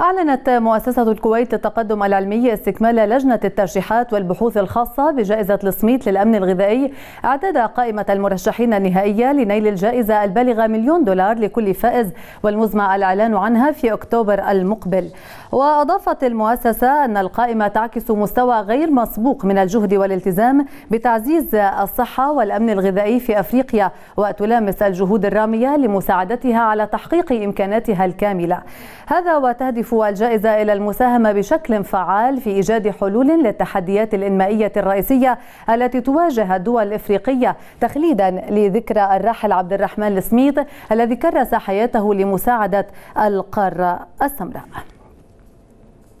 أعلنت مؤسسة الكويت للتقدم العلمي استكمال لجنة الترشيحات والبحوث الخاصة بجائزة السميت للأمن الغذائي إعداد قائمة المرشحين النهائية لنيل الجائزة البالغة مليون دولار لكل فائز والمزمع الإعلان عنها في أكتوبر المقبل. وأضافت المؤسسة أن القائمة تعكس مستوى غير مسبوق من الجهد والالتزام بتعزيز الصحة والأمن الغذائي في أفريقيا وتلامس الجهود الرامية لمساعدتها على تحقيق إمكاناتها الكاملة. هذا وتهدف تهدف الجائزة إلى المساهمة بشكل فعال في إيجاد حلول للتحديات الإنمائية الرئيسية التي تواجه الدول الإفريقية تخليدا لذكرى الراحل عبد الرحمن السميط الذي كرس حياته لمساعدة القارة السمراء.